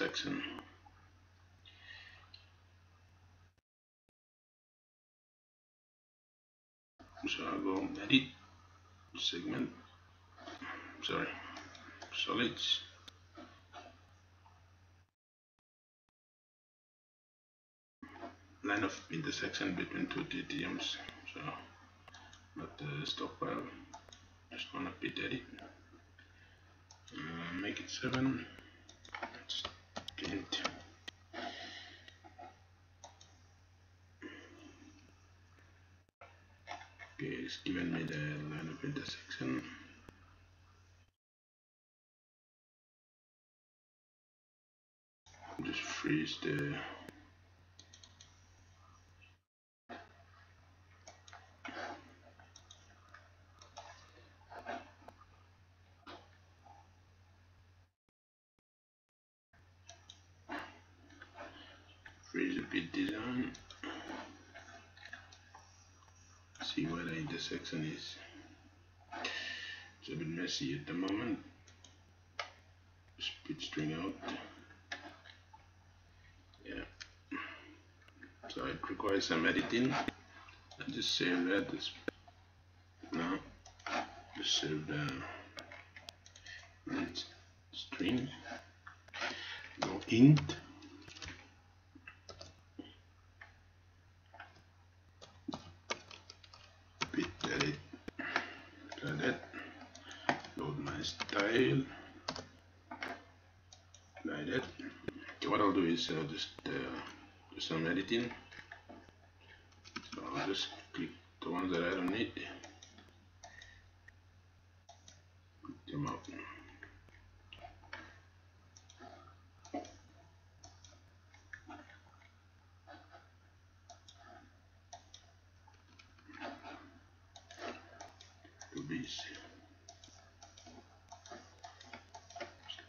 section. So I'll go edit segment, sorry, solids. line of intersection between two DTMs. So not the stockpile. Just gonna bit edit. Uh, make it seven. Tint. Okay, it's given me the line of intersection. Just freeze the pit design see where the intersection is. It's a bit messy at the moment. Split string out. Yeah. So it requires some editing. I just save that. This now just save the string. Go int style like that okay, what I'll do is uh, just uh, do some editing. So I'll just click the ones that I don't need. Put them out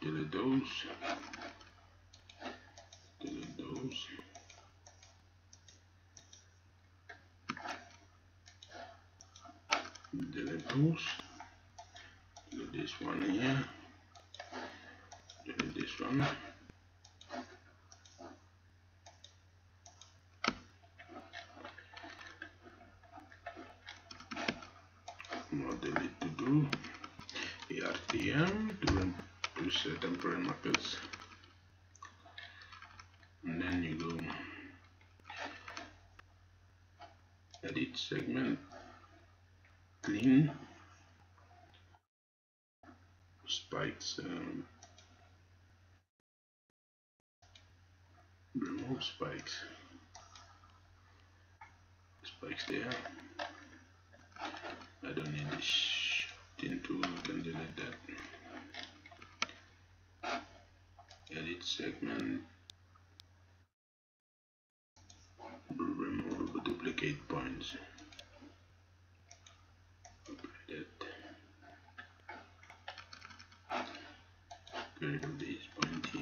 delete those delete those delete this one here. Delete this one. More delete to do. Artm to use uh, temporary markers and then you go edit segment. Clean spikes um, remove spikes. Spikes there. I don't need this thin tool I can delete that. Edit segment. Remove duplicate points that get rid of this point here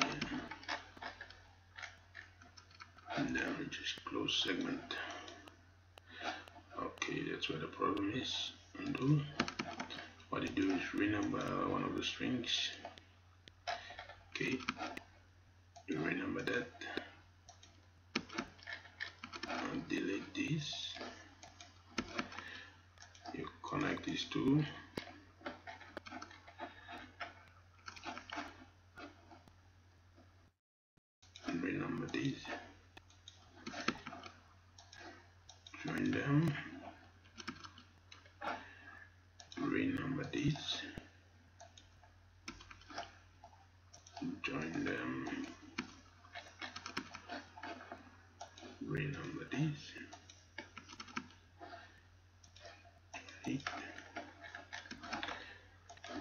and then we just close segment. Okay that's where the problem is. Undo. What you do is renumber one of the strings. Okay. You remember that. And delete this. You connect these two. And renumber these join them. Renumber these. Join them. Renumber these. Right.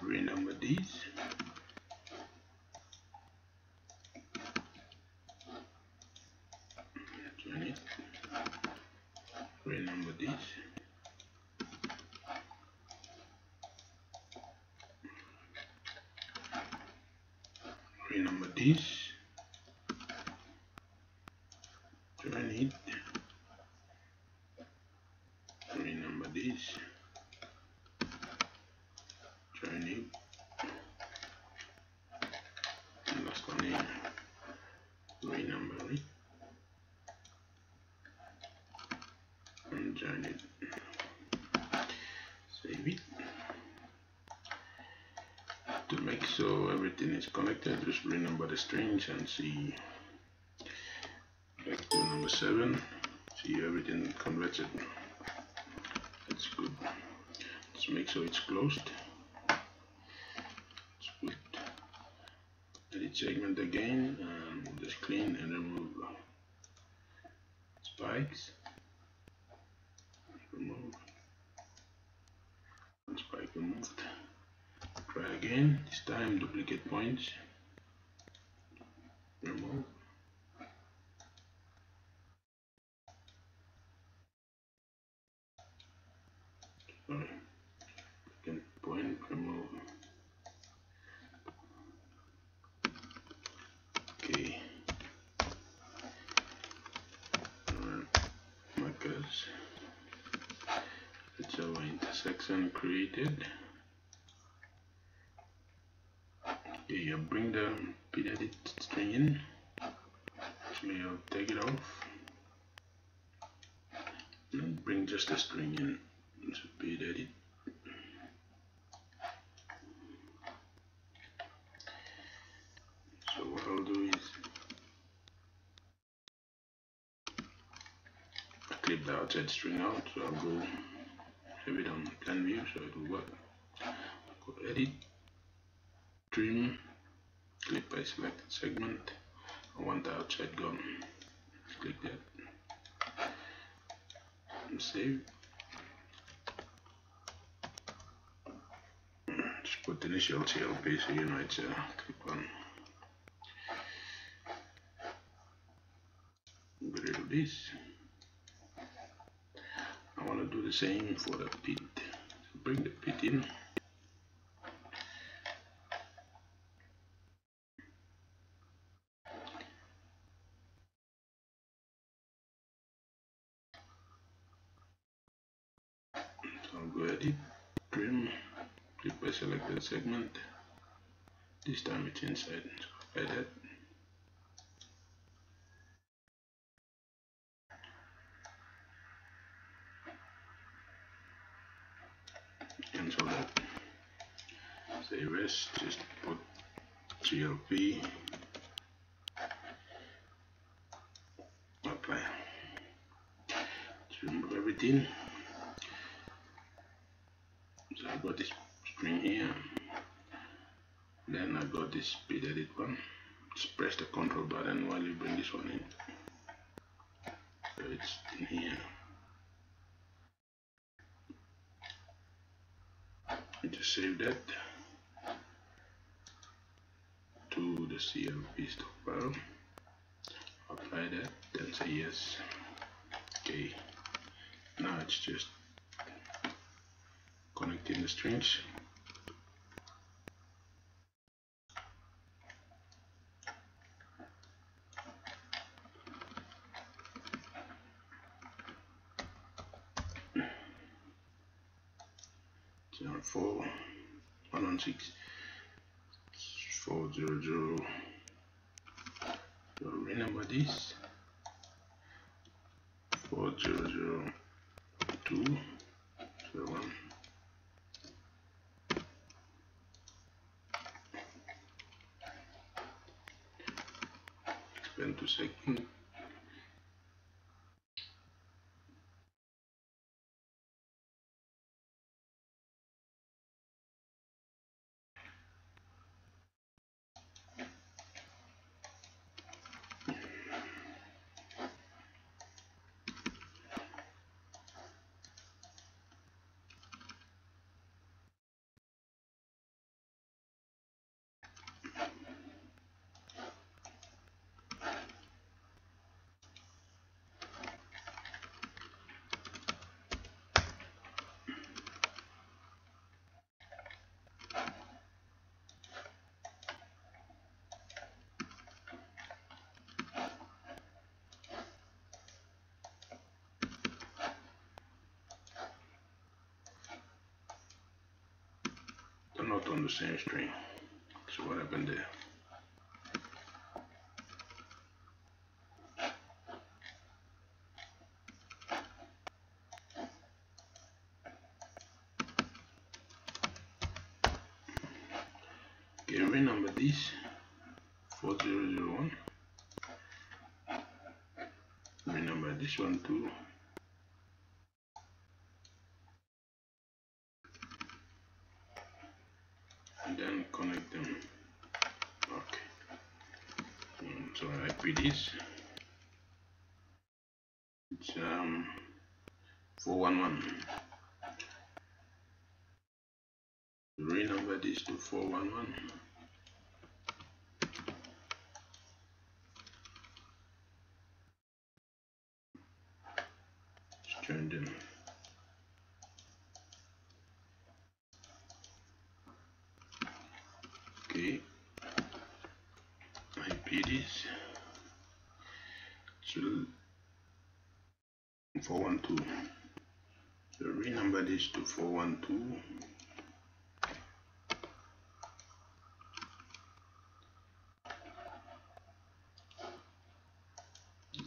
renumber these join it renumber these renumber this join it renumber this join it and last one here so everything is connected. Just renumber the strings and see back to number seven. See everything converted. That's good. Let's make sure it's closed. Let's put edit segment again and just clean and remove spikes. Remove. Spike removed try again. This time duplicate points. Remove sorry. Second point remove okay. Markers. That's our intersection created okay you bring the edit string in. Actually I'll take it off. And bring just the string in. To bit edit so what I'll do is I clip the outside string out so I'll go have it on plan view so it will work. Go edit trim clip by selected segment. I want the outside gone. Click that. And save. Just put the initial TLP so you know it's a clip on get rid of this. I want to do the same for the pit bring the pit in so I'll go edit trim click by selected this time it's inside. So like that cancel that. Say rest. Just put GLP apply. To remove everything. So I got this string here then I got this speed edit one. Just press the control button while you bring this one in. So it's in here. I just save that to the CLP stock file apply that then say yes. Okay. Now it's just connecting the strings zero four one one six. Four zero zero. So remember this. Four zero zero. Two. Zero one. Expand to not on the same string. So what happened there? Okay, this 4001 renumber this one too and then connect them okay and so I IP this it's um 411 renumber this to 411 join them okay. IP this to 412 so renumber this to 412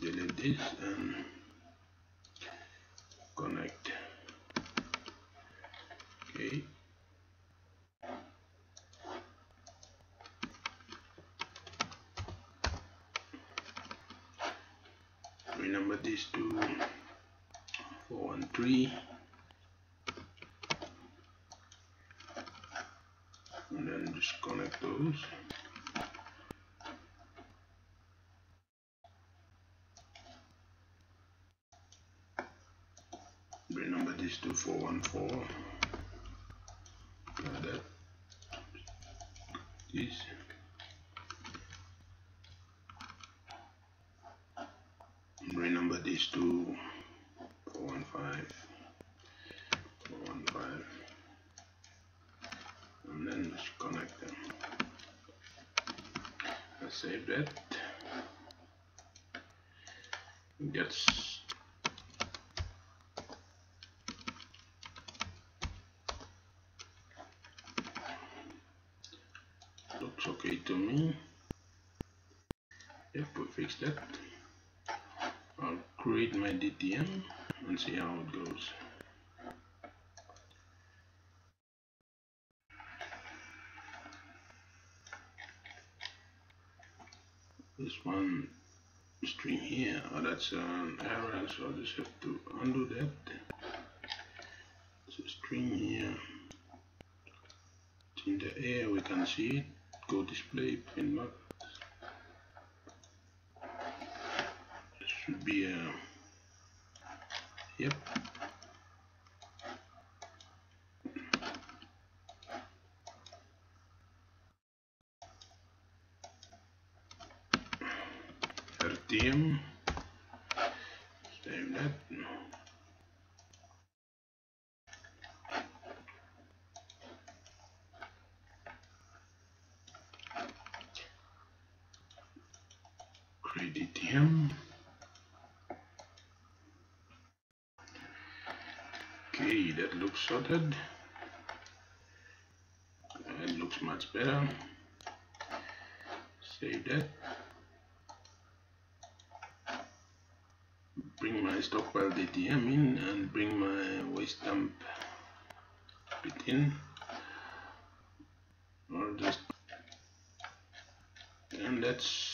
delete this and connect. Okay this to 413 and then just connect those renumber this to 414 like that. This renumber this to 415 415 and then connect them. Let's save that. Gets looks okay to me. If we fix that create my DTM and see how it goes. This one string here oh that's an error so I just have to undo that. A string here. It's in the air we can see it. Go display pin mark it should be a yep DTM save that. Credit okay that looks sorted. It looks much better. Save that bring my stockpile DTM in and bring my waste dump bit in. Or just and that's